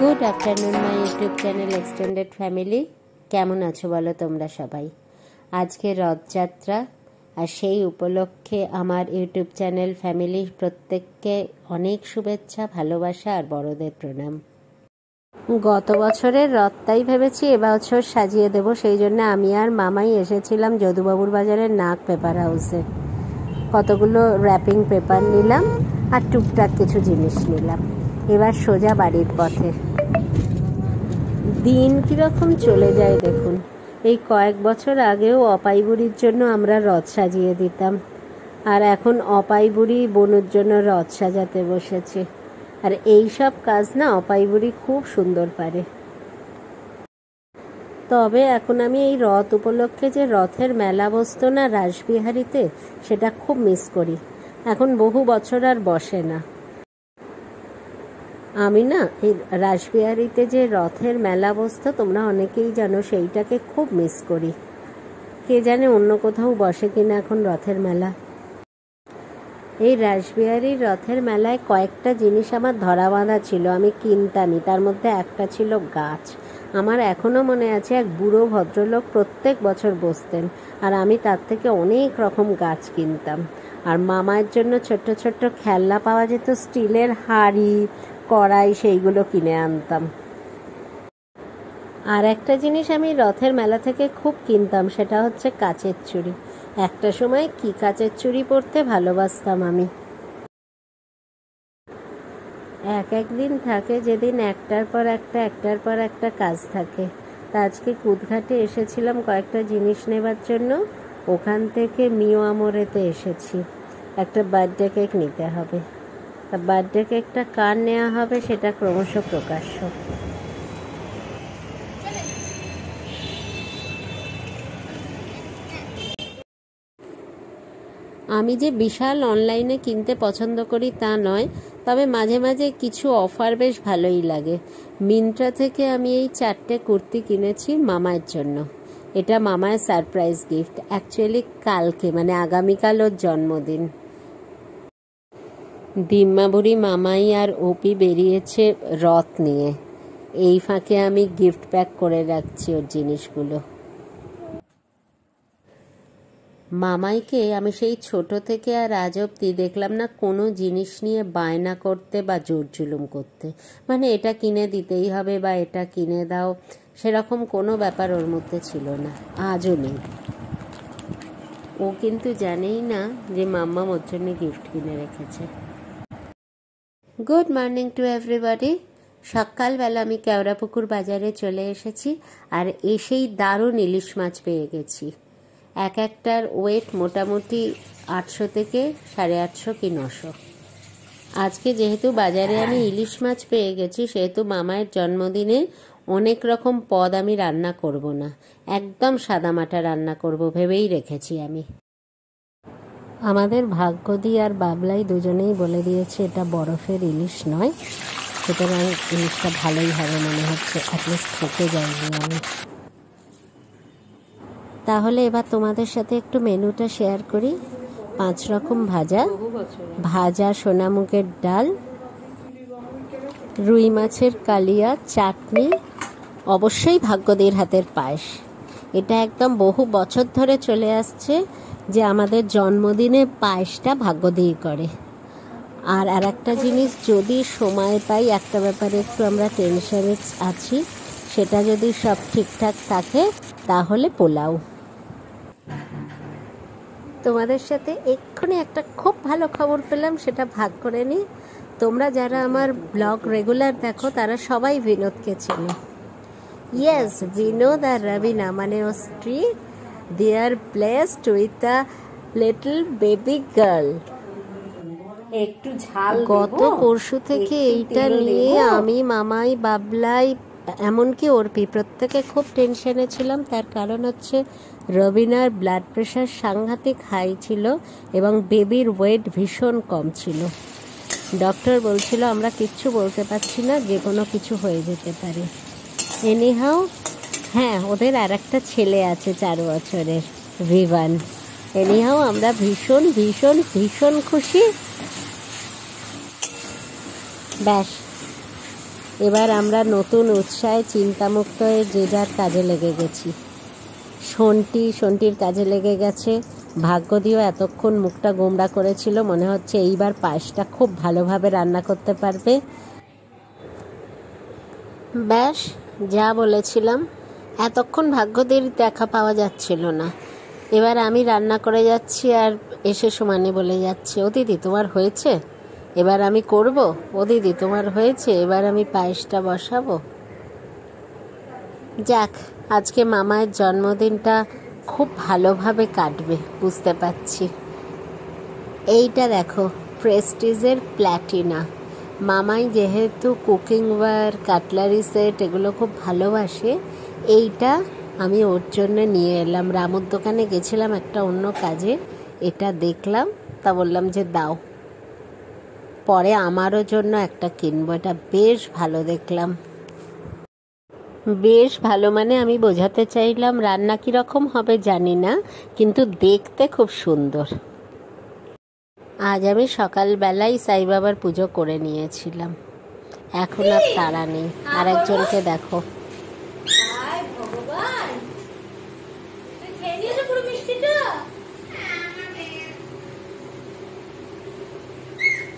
Good afternoon my YouTube channel extended family. কেমন আছো বলো তোমরা সবাই? আজকে রথযাত্রা আর সেই উপলক্ষে আমার ইউটিউব চ্যানেল ফ্যামিলির প্রত্যেককে অনেক শুভেচ্ছা, ভালোবাসা আর বড়দের প্রণাম। গত বছরের রথটাই ভেবেছি এবছর সাজিয়ে দেব, সেই জন্য আমি আর মামাই এসেছিলাম যদুবাবুর বাজারের নাক পেপার হাউসে। কতগুলো র্যাপিং পেপার নিলাম আর টুকটাক কিছু জিনিস নিলাম। এবার সোজা বাড়ির পথে। দিন কীরকম চলে যায় দেখুন। এই কয়েক বছর আগেও অপাই বুড়ির জন্য আমরা রথ সাজিয়ে দিতাম। আর এখন অপাই বুড়ি বনুর জন্য রথ সাজাতে বসেছে। আর এই সব কাজ না অপাই বুড়ি খুব সুন্দর পারে। তবে এখন আমি এই রথ উপলক্ষে যে রথের মেলা বসতো না রাসবিহারিতে, সেটা খুব মিস করি। এখন বহু বছর আর বসে না। আমি না, এই রাসবিহারিতে যে রথের মেলা বসতো তোমরা অনেকেই জানো সেইটাকে খুব মিস করি। কে জানে অন্য কোথাও বসে কিনা এখন রথের মেলা। এই রাসবিহারির রথের মেলায় কয়েকটা জিনিস আমার ধরা বাঁধা ছিল, আমি কিনতামই। তার মধ্যে একটা ছিল গাছ। আমার এখনও মনে আছে এক বুড়ো ভদ্রলোক প্রত্যেক বছর বসতেন, আর আমি তার থেকে অনেক রকম গাছ কিনতাম। আর মামার জন্য ছোট্ট ছোট্ট খেলনা পাওয়া যেত, স্টিলের হাড়ি কড়াই সেইগুলো কিনে আনতাম। আর একটা জিনিস আমি রথের মেলা থেকে খুব কিনতাম, সেটা হচ্ছে কাচের চুড়ি। একটা সময় কি কাচের চুড়ি পরতে ভালোবাসতাম আমি। এক এক দিন থাকে যেদিন একটার পর একটা, একটার পর একটা কাজ থাকে। তা আজকে কুদঘাটে এসেছিলাম কয়েকটা জিনিস নেবার জন্য। ওখান থেকে মিও আমরেতে এসেছি। একটা বার্থডে কেক নিতে হবে। তা বার্থডে কেকটা কার নেওয়া হবে সেটা ক্রমশ প্রকাশ্য। আমি যে বিশাল অনলাইনে কিনতে পছন্দ করি তা নয়, তবে মাঝে মাঝে কিছু অফার বেশ ভালোই লাগে। মিন্ত্রা থেকে আমি এই চারটে কুর্তি কিনেছি মামায়ের জন্য। এটা মামায়ের সারপ্রাইজ গিফট অ্যাকচুয়ালি কালকে মানে আগামীকাল ওর জন্মদিন। ডিম্মাবুড়ি মামাই আর ওপি বেরিয়েছে রথ নিয়ে। এই ফাঁকে আমি গিফট প্যাক করে রাখছি ওর জিনিসগুলো। মামাইকে আমি সেই ছোট থেকে আর আজ অব্দি দেখলাম না কোনো জিনিস নিয়ে বায়না করতে বা জোর জুলুম করতে। মানে এটা কিনে দিতেই হবে বা এটা কিনে দাও, সেরকম কোনো ব্যাপার ওর মধ্যে ছিল না। আজও নেই। ও কিন্তু জানেই না যে মাম্মা ওর জন্য গিফট কিনে রেখেছে। গুড মর্নিং টু এভরিবডি সকালবেলা আমি কেওড়াপুকুর বাজারে চলে এসেছি আর এসেই দারুণ ইলিশ মাছ পেয়ে গেছি। এক একটার ওয়েট মোটামুটি আটশো থেকে সাড়ে আটশো কি নশো। আজকে যেহেতু বাজারে আমি ইলিশ মাছ পেয়ে গেছি, সেহেতু মামায়ের জন্মদিনে অনেক রকম পদ আমি রান্না করব না। একদম সাদামাটা রান্না করব ভেবেই রেখেছি আমি। আমাদের ভাগ্যদি আর বাবলাই দুজনেই বলে দিয়েছে, এটা বরফের ইলিশ নয়। সুতরাং ইলিশটা ভালোই হবে মনে হচ্ছে অ্যাটলিস্ট থেকে যায়নি আমি। তাহলে এবার তোমাদের সাথে একটু মেনুটা শেয়ার করি। পাঁচ রকম ভাজা ভাজা সোনামুগের ডাল, রুই মাছের কালিয়া, চাটনি, অবশ্যই ভাগ্যদের হাতের পায়েস। এটা একদম বহু বছর ধরে চলে আসছে। যে আমাদের জন্মদিনে পায়েসটা ভাগ্যদেই করে। আর আর একটা জিনিস, যদি সময় পাই, একটা ব্যাপারে একটু আমরা টেনশনে আছি, সেটা যদি সব ঠিকঠাক থাকে, তাহলে পোলাও। তোমাদের সাথে এক্ষুনি একটা খুব ভালো খবর পেলাম, সেটা ভাগ করে নিই। তোমরা যারা আমার ব্লগ রেগুলার দেখো, তারা সবাই বিনোদকে চেনো। ইয়েস বিনোদ আর রবিনা মানে ও স্ত্রী। They are blessed with a little baby girl একটু ঝাল গত পরশু থেকে এইটা নিয়ে আমি মামাই বাবলাই এমনকি অর্পি প্রত্যেকে খুব টেনশনে ছিলাম। তার কারণ হচ্ছে রবিনার ব্লাড প্রেশার সাংঘাতিক হাই ছিল এবং বেবির ওয়েট ভীষণ কম ছিল। ডক্টর বলছিল আমরা কিচ্ছু বলতে পারছি না যে কোনো কিছু হয়ে যেতে পারে। এনিহাও হ্যাঁ ওদের আর একটা ছেলে আছে চার বছরের ভিভান এনিহাও আমরা ভীষণ ভীষণ ভীষণ খুশি। ব্যাস। এবার আমরা নতুন উৎসাহে চিন্তামুক্ত হয়ে যে যার কাজে লেগে গেছি। সন্টি সন্টির কাজে লেগে গেছে। ভাগ্য দিয়েও এতক্ষণ মুখটা গোমড়া করেছিল, মনে হচ্ছে এইবার পায়েসটা খুব ভালোভাবে রান্না করতে পারবে। ব্যাস, যা বলেছিলাম। এতক্ষণ ভাগ্যদের দেখা পাওয়া যাচ্ছিল না। এবার আমি রান্না করে যাচ্ছি আর এসে সমানে বলে যাচ্ছে, ও দিদি, তোমার হয়েছে? এবার আমি করব? ও দিদি, তোমার হয়েছে? এবার আমি পায়েসটা বসাবো? যাক, আজকে মামায়ের জন্মদিনটা খুব ভালোভাবে কাটবে, বুঝতে পারছি। এইটা দেখো, প্রেস্টিজের প্ল্যাটিনা। মামাই যেহেতু কুকিং ওয়ার কাটলারি সেট, এগুলো খুব ভালোবাসে এইটা আমি ওর জন্য নিয়ে এলাম। রামুর দোকানে গেছিলাম একটা অন্য কাজে। এটা দেখলাম, তা বললাম যে দাও। পরে আমারও জন্য একটা কিনবো। এটা বেশ ভালো দেখলাম। বেশ ভালো মানে আমি বোঝাতে চাইলাম, রান্না কীরকম হবে জানি না, কিন্তু দেখতে খুব সুন্দর। আজ আমি সকালবেলায় সাই বাবার পুজো করে নিয়েছিলাম। এখন আর তারা নেই। আর একজনকে দেখো।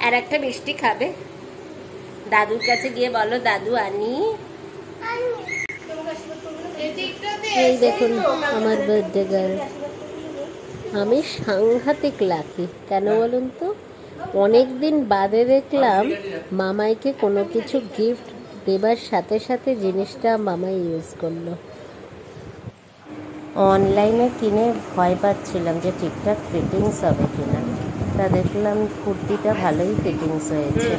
আর একটা মিষ্টি খাবে। দাদুর কাছে গিয়ে বলো দাদু আনি। এই দেখুন আমার বার্থডে গার্ল আমি সাংঘাতিক লাকি কেন বলুন তো? অনেক দিন বাদে দেখলাম মামাইকে কোনো কিছু গিফট দেবার সাথে সাথে জিনিসটা মামাই ইউজ করল। অনলাইনে কিনে ভয় পাচ্ছিলাম যে ঠিকঠাক ফিটিংস হবে কিনা। তা দেখলাম কুর্তিটা ভালোই ফিটিংস হয়েছে।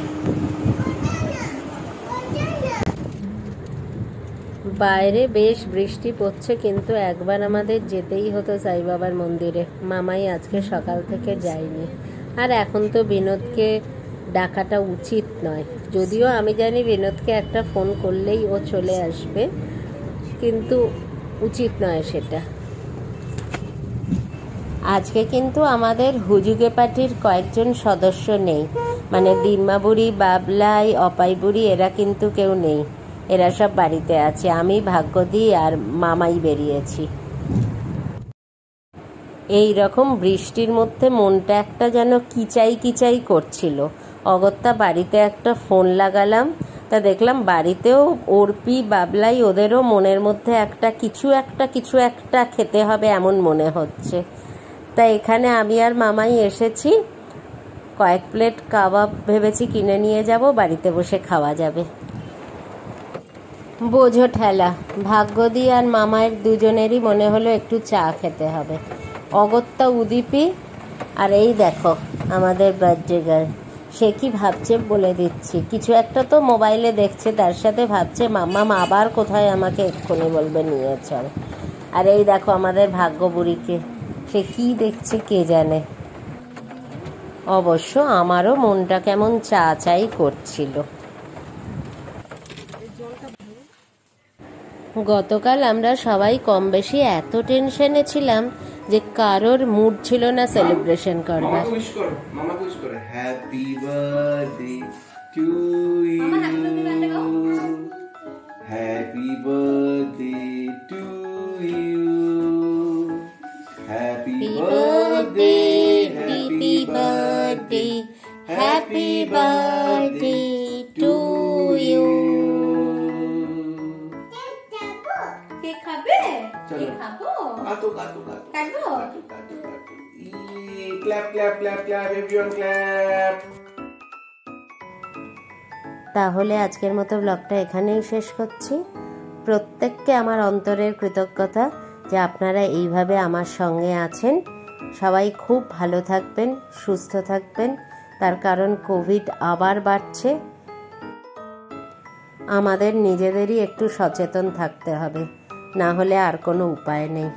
বাইরে বেশ বৃষ্টি পড়ছে, কিন্তু একবার আমাদের যেতেই হতো সাই বাবার মন্দিরে। মামাই আজকে সকাল থেকে যায়নি। আর এখন তো বিনোদকে ডাকাটা উচিত নয়। যদিও আমি জানি বিনোদকে একটা ফোন করলেই ও চলে আসবে, কিন্তু উচিত নয় সেটা। আজকে কিন্তু আমাদের হুজুগে পার্টির কয়েকজন সদস্য নেই। মানে দিম্মাবুড়ি বাবলাই, অপাইবুড়ি এরা কিন্তু কেউ নেই। এরা সব বাড়িতে আছে। আমি ভাগ্যদি আর মামাই বেরিয়েছি। এই রকম বৃষ্টির মধ্যে মনটা একটা যেন কিচাই কিচাই করছিল। অগত্যা বাড়িতে একটা ফোন লাগালাম। তা দেখলাম বাড়িতেও অর্পি, বাবলাই ওদেরও মনের মধ্যে একটা কিছু একটা কিছু একটা খেতে হবে এমন মনে হচ্ছে। তা এখানে আমি আর মামাই এসেছি। কয়েক প্লেট কাবাব ভেবেছি কিনে নিয়ে যাব, বাড়িতে বসে খাওয়া যাবে। বোঝো ঠেলা ভাগ্যদি আর মামায়ের দুজনেরই মনে হলো একটু চা খেতে হবে। অগত্যা উদিপি, আর এই দেখো, আমাদের বার্থডে গার্ল সে কি ভাবছে বলে দিচ্ছি। কিছু একটা তো মোবাইলে দেখছে, তার সাথে ভাবছে মাম্মা আবার কোথায় আমাকে এক্ষুনি বলবে নিয়ে চল। আর এই দেখো আমাদের ভাগ্য বুড়িকে। সে কি দেখছে কে জানে? অবশ্য আমারও মনটা কেমন চা চাই করছিল। গতকাল আমরা সবাই কম বেশি এত টেনশনে ছিলাম যে কারোর মুড ছিল না সেলিব্রেশন করবার। মামাকে উইশ করো মামাকে উইশ করো। হ্যাপি বার্থডে টু খাবে। খাব কাটো কাটো কাটো কাটো কাটো কাটো clap clap clap clap everyone clap তাহলে আজকের মতো ব্লগটা এখানেই শেষ করছি। প্রত্যেককে আমার অন্তরের কৃতজ্ঞতা। যে আপনারা এইভাবে আমার সঙ্গে আছেন। সবাই খুব ভালো থাকবেন, সুস্থ থাকবেন। তার কারণ কোভিড আবার বাড়ছে। আমাদের নিজেদেরই একটু সচেতন থাকতে হবে। না হলে আর কোনো উপায় নেই।